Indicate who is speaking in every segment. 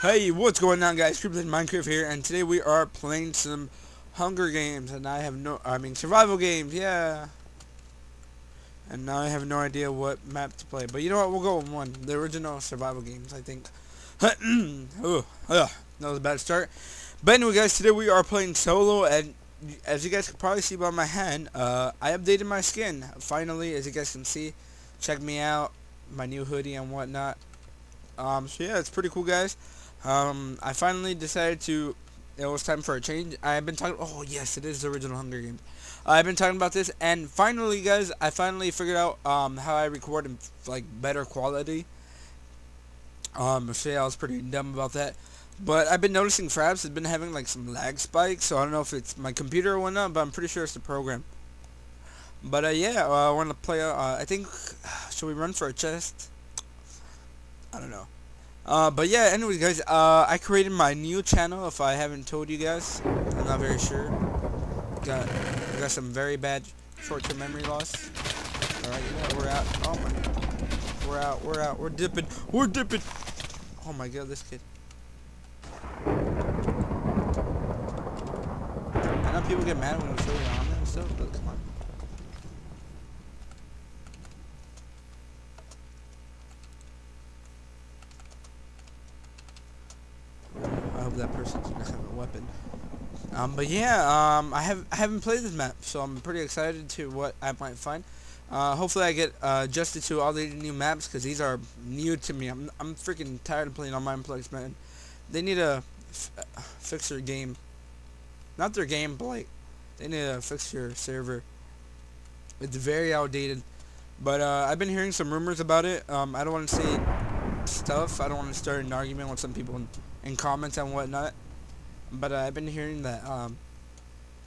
Speaker 1: Hey, what's going on guys? Creepers Minecraft here, and today we are playing some Hunger Games, and I have no, I mean survival games, yeah. And now I have no idea what map to play, but you know what, we'll go with one, the original survival games, I think. oh, ugh, that was a bad start. But anyway guys, today we are playing solo, and as you guys can probably see by my hand, uh, I updated my skin, finally, as you guys can see. Check me out, my new hoodie and whatnot. Um, so yeah, it's pretty cool guys. Um, I finally decided to, it was time for a change. I've been talking, oh yes, it is the original Hunger Games. I've been talking about this, and finally, guys, I finally figured out um, how I record in, like, better quality. Um, yeah, I was pretty dumb about that. But I've been noticing Fraps has been having, like, some lag spikes, so I don't know if it's my computer or whatnot, but I'm pretty sure it's the program. But, uh, yeah, uh, I want to play, uh, I think, should we run for a chest? I don't know. Uh, but yeah, anyway, guys, uh, I created my new channel. If I haven't told you guys, I'm not very sure. Got got some very bad short-term memory loss. All right, yeah, we're out. Oh my, we're out. We're out. We're dipping. We're dipping. Oh my god, this kid. I know people get mad when we show you on and stuff, but come on. I hope that person's gonna have a weapon. Um, but yeah, um, I have I haven't played this map, so I'm pretty excited to what I might find. Uh, hopefully, I get uh, adjusted to all these new maps because these are new to me. I'm I'm freaking tired of playing on Mineplex, man. They need to fix their game, not their game, but like they need to fix your server. It's very outdated. But uh, I've been hearing some rumors about it. Um, I don't want to say stuff. I don't want to start an argument with some people in, in comments and whatnot. But uh, I've been hearing that. Um,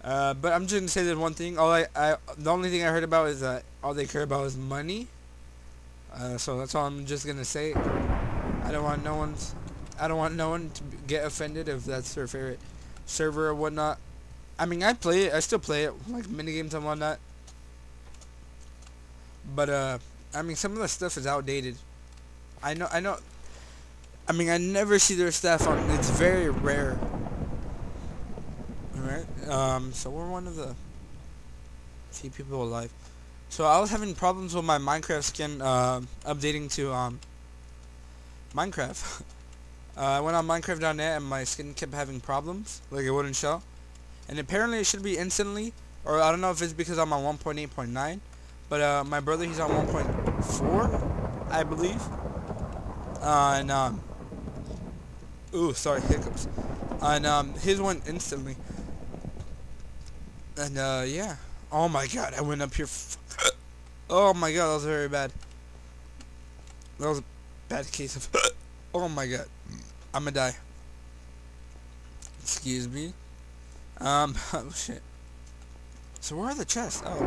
Speaker 1: uh, but I'm just gonna say that one thing. All I, I, the only thing I heard about is that all they care about is money. Uh, so that's all I'm just gonna say. I don't want no one's, I don't want no one to get offended if that's their favorite server or whatnot. I mean, I play it. I still play it, like mini games and whatnot. But uh, I mean, some of the stuff is outdated. I know, I know. I mean, I never see their stuff on. It's very rare. Alright, um, so we're one of the few people alive. So I was having problems with my Minecraft skin, uh, updating to, um, Minecraft. uh, I went on Minecraft.net and my skin kept having problems, like it wouldn't show. And apparently it should be instantly, or I don't know if it's because I'm on 1.8.9, but, uh, my brother, he's on 1.4, I believe. Uh, and, um, ooh, sorry, hiccups. And, um, his went instantly. And, uh, yeah. Oh my god, I went up here. oh my god, that was very bad. That was a bad case of... oh my god. I'm gonna die. Excuse me. Um, oh shit. So where are the chests? Oh.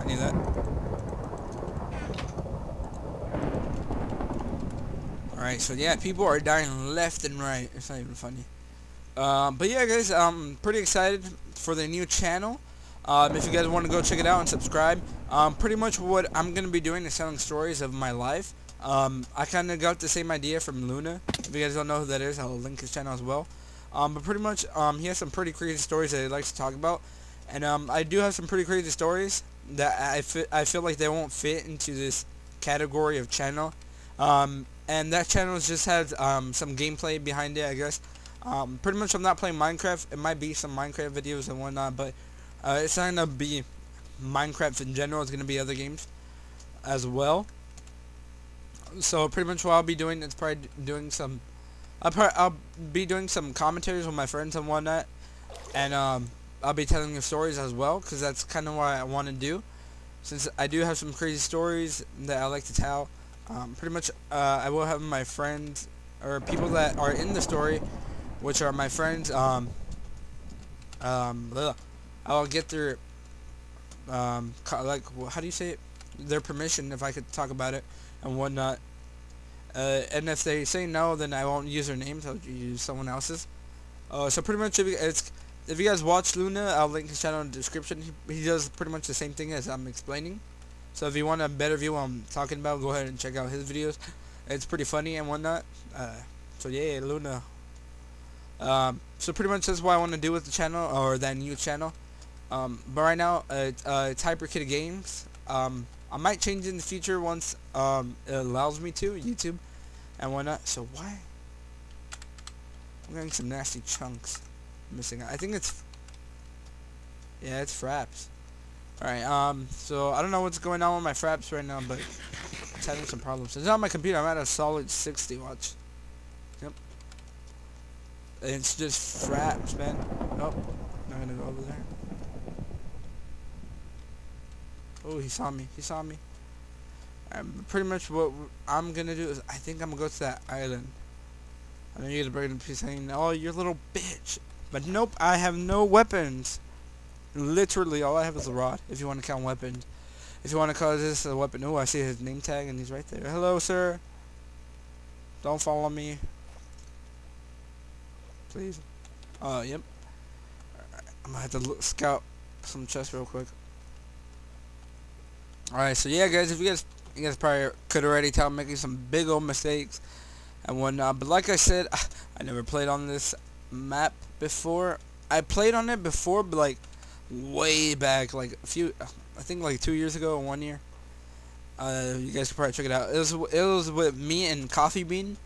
Speaker 1: I need that. Alright, so yeah, people are dying left and right. It's not even funny. Um, but yeah, guys, I'm pretty excited for the new channel. Um, if you guys want to go check it out and subscribe, um, pretty much what I'm going to be doing is telling stories of my life. Um, I kind of got the same idea from Luna. If you guys don't know who that is, I'll link his channel as well. Um, but pretty much, um, he has some pretty crazy stories that he likes to talk about. And um, I do have some pretty crazy stories that I, I feel like they won't fit into this category of channel. And that channel just has some gameplay behind it, I guess. Um, pretty much I'm not playing Minecraft. It might be some Minecraft videos and whatnot, but uh, it's not going to be Minecraft in general. It's going to be other games as well. So pretty much what I'll be doing is probably doing some... I'll, probably, I'll be doing some commentaries with my friends and whatnot. And um, I'll be telling the stories as well, because that's kind of what I want to do. Since I do have some crazy stories that I like to tell. Um, pretty much uh, I will have my friends, or people that are in the story, which are my friends. Um, um, I'll get their, um, like, how do you say it? Their permission if I could talk about it and whatnot. Uh, and if they say no, then I won't use their names. I'll use someone else's. Uh, so pretty much, if you, it's if you guys watch Luna, I'll link his channel in the description. He, he does pretty much the same thing as I'm explaining. So if you want a better view what I'm talking about, go ahead and check out his videos. It's pretty funny and whatnot. Uh, so yeah, Luna. Um, so pretty much that's what I want to do with the channel or that new channel. Um, but right now, uh, uh, it's HypedKid Games. Um, I might change in the future once um, it allows me to, YouTube and whatnot. So why? I'm getting some nasty chunks missing. I think it's yeah, it's fraps. Alright, um, so I don't know what's going on with my fraps right now, but it's having some problems. It's on my computer. I'm at a solid 60 watch. It's just fraps, man. Oh, I'm not gonna go over there. Oh, he saw me. He saw me. Um, pretty much what I'm gonna do is I think I'm gonna go to that island. I know you're gonna be saying, "Oh, you're a little bitch," but nope. I have no weapons. Literally, all I have is a rod. If you want to count weapons, if you want to call this a weapon, oh, I see his name tag and he's right there. Hello, sir. Don't follow me, please. Oh, uh, yep. I'm gonna have to look, scout some chests real quick. Alright, so yeah, guys, if you guys, you guys probably could already tell I'm making some big old mistakes and whatnot. But like I said, I never played on this map before. I played on it before, but like way back, like a few, I think like two years ago one year. Uh, you guys could probably check it out. It was it was with me and Coffee Bean.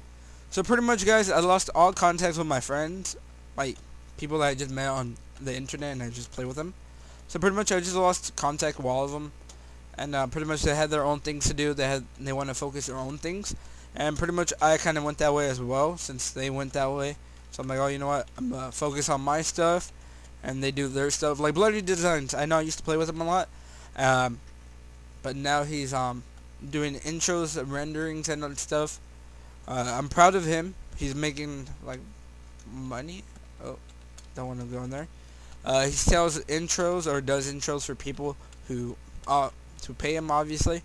Speaker 1: So pretty much, guys, I lost all contact with my friends, like people that I just met on the internet, and I just play with them. So pretty much, I just lost contact with all of them, and uh, pretty much they had their own things to do. They had they want to focus their own things, and pretty much I kind of went that way as well, since they went that way. So I'm like, oh, you know what? I'm uh, focus on my stuff, and they do their stuff. Like Bloody Designs, I know I used to play with him a lot, um, but now he's um doing intros, renderings, and stuff. Uh, I'm proud of him. He's making like money. Oh, don't want to go in there. Uh, he sells intros or does intros for people who uh to pay him, obviously.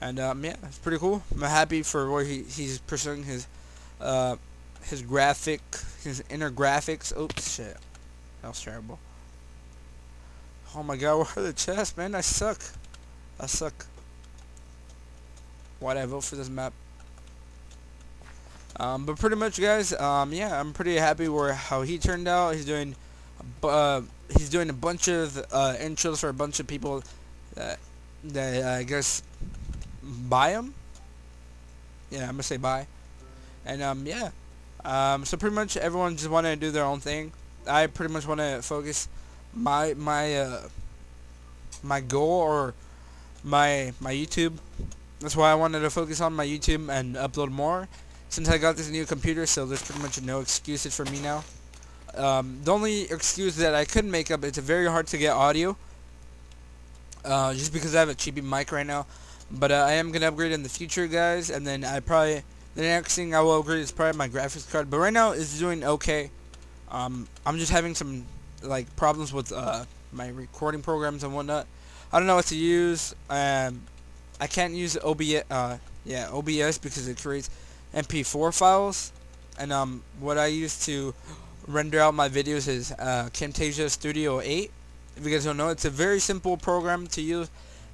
Speaker 1: And um, yeah, it's pretty cool. I'm happy for where he he's pursuing his uh his graphic his inner graphics. Oops, shit, that was terrible. Oh my god, where are the chests, man? I suck. I suck. Why'd I vote for this map? Um, but pretty much, guys. Um, yeah, I'm pretty happy where how he turned out. He's doing, uh, he's doing a bunch of uh, intros for a bunch of people that that uh, I guess buy them. Yeah, I'm gonna say buy. And um, yeah. Um, so pretty much everyone just wanted to do their own thing. I pretty much want to focus my my uh, my goal or my my YouTube. That's why I wanted to focus on my YouTube and upload more. Since I got this new computer, so there's pretty much no excuses for me now. Um, the only excuse that I could make up, it's very hard to get audio. Uh, just because I have a cheapy mic right now. But uh, I am going to upgrade in the future, guys. And then I probably... The next thing I will upgrade is probably my graphics card. But right now, it's doing okay. Um, I'm just having some, like, problems with uh, my recording programs and whatnot. I don't know what to use. Um, I can't use OBS, uh, yeah, OBS because it creates MP4 files. And um, what I use to render out my videos is uh, Camtasia Studio 8. If you guys don't know, it's a very simple program to use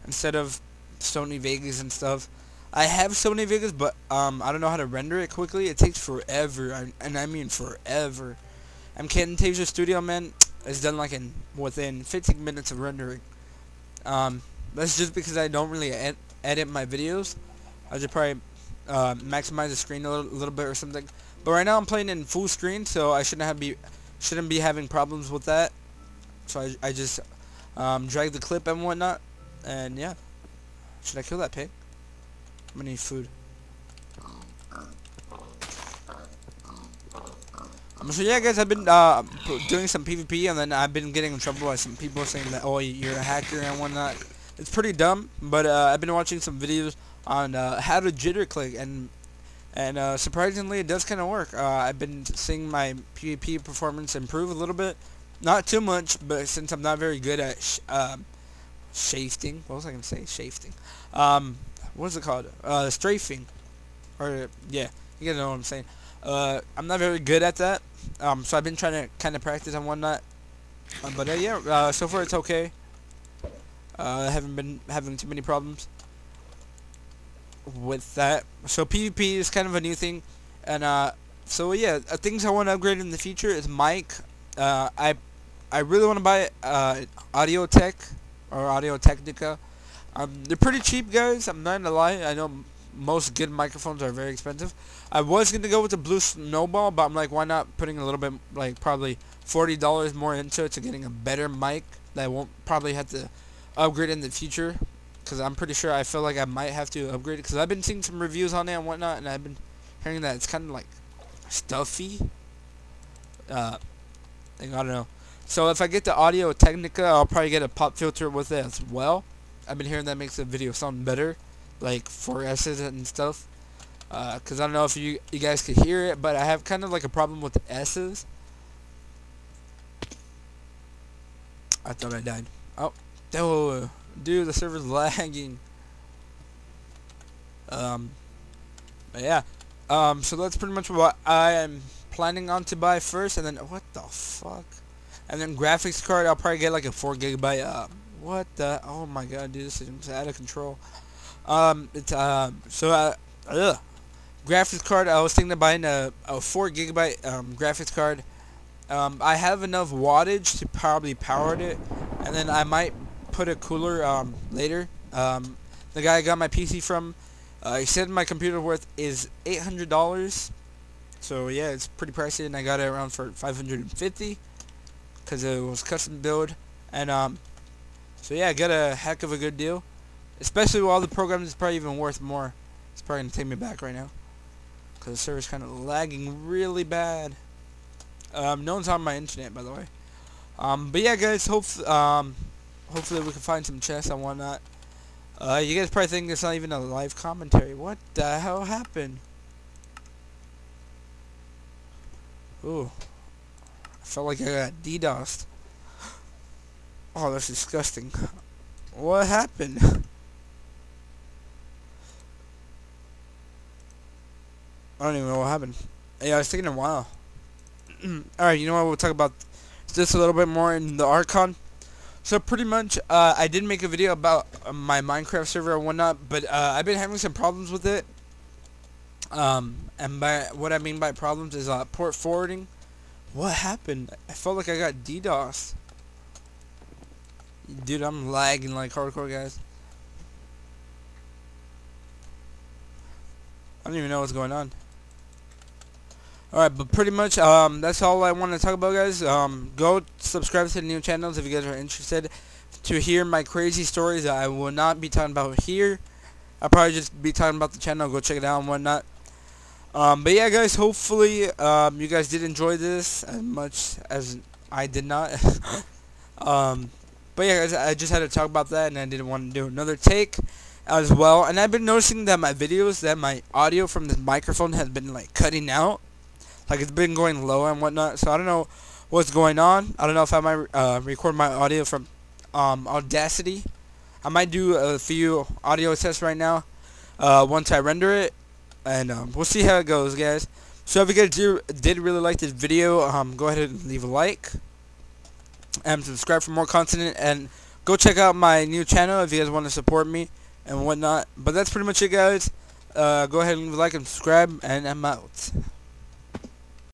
Speaker 1: instead of Sony Vegas and stuff. I have Sony Vegas, but um, I don't know how to render it quickly. It takes forever, and I mean forever. And Camtasia Studio, man, is done like in within 15 minutes of rendering. Um, that's just because I don't really ed edit my videos. I just probably uh, maximize the screen a little, little, bit or something. But right now I'm playing in full screen, so I shouldn't have be shouldn't be having problems with that. So I, I just um, drag the clip and whatnot, and yeah. Should I kill that pig? I'm gonna need food. Um, so yeah, guys, I've been uh, doing some PvP, and then I've been getting in trouble by some people saying that, oh, you're a hacker and whatnot. It's pretty dumb, but uh, I've been watching some videos on uh, how to jitter click, and and uh, surprisingly, it does kind of work. Uh, I've been seeing my PvP performance improve a little bit. Not too much, but since I'm not very good at sh um, shafting. What was I to say? Shafting. Um, what is it called? Uh, strafing. Or, yeah, you guys know what I'm saying. Uh, I'm not very good at that. Um, so I've been trying to kind of practice and whatnot. Uh, but, uh, yeah, so far it's okay. I haven't been having too many problems with that. So PvP is kind of a new thing. And, uh, so yeah, uh, things I want to upgrade in the future is mic. Uh, I I really want to buy uh, Audio Tech or Audio Technica. Um, they're pretty cheap, guys. I'm not gonna lie. I know most good microphones are very expensive. I was gonna go with the Blue Snowball, but I'm like, why not putting a little bit, like probably forty dollars more into it to getting a better mic that I won't probably have to upgrade in the future. Because I'm pretty sure I feel like I might have to upgrade it. Because I've been seeing some reviews on it and whatnot, and I've been hearing that it's kind of like stuffy. Uh, I don't know. So if I get the Audio Technica, I'll probably get a pop filter with it as well. I've been hearing that makes the video sound better, like for S's and stuff. Because uh, I don't know if you you guys could hear it, but I have kind of like a problem with the S's. I thought I died. Oh, oh, dude, the server's lagging. Um, yeah. Um, so that's pretty much what I am planning on to buy first, and then what the fuck? And then graphics card, I'll probably get like a four gigabyte. Uh, what the? Oh my god, dude, this is out of control. Um, it's uh, so uh, ugh. graphics card. I was thinking of buying a, a four gigabyte um graphics card. Um, I have enough wattage to probably power it, and then I might put a cooler um later. Um, the guy I got my PC from uh, he said my computer worth is $800. So yeah, it's pretty pricey, and I got it around for 550 because it was custom build. And um, so yeah, I got a heck of a good deal. Especially while the program is probably even worth more. It's probably gonna take me back right now because the server's kind of lagging really bad. Um, no one's on my internet, by the way. Um, but yeah, guys, hope um, hopefully we can find some chests and whatnot. Uh, you guys probably think it's not even a live commentary. What the hell happened? Ooh. I felt like I got DDoSed. Oh, that's disgusting. What happened? I don't even know what happened. Yeah, it's taking a while. Alright, you know what? We'll talk about this a little bit more in the Archon. So pretty much, uh, I did make a video about uh, my Minecraft server and whatnot, but uh, I've been having some problems with it. Um, and by what I mean by problems is uh, port forwarding. What happened? I felt like I got DDoS. Dude, I'm lagging like hardcore, guys. I don't even know what's going on. Alright, but pretty much, um, that's all I want to talk about, guys. Um, go subscribe to the new channels if you guys are interested to hear my crazy stories that I will not be talking about here. I'll probably just be talking about the channel. Go check it out and whatnot. Um, but yeah, guys, hopefully, um, you guys did enjoy this as much as I did not. um, but yeah, guys, I just had to talk about that, and I didn't want to do another take as well. And I've been noticing that my videos, that my audio from this microphone has been, like, cutting out. Like it's been going low and whatnot. So I don't know what's going on. I don't know if I might uh, record my audio from um, Audacity. I might do a few audio tests right now uh, once I render it. And um, we'll see how it goes, guys. So if you guys do, did really like this video, um, go ahead and leave a like. And subscribe for more content. And go check out my new channel if you guys want to support me and whatnot. But that's pretty much it, guys. Uh, go ahead and leave a like and subscribe. And I'm out.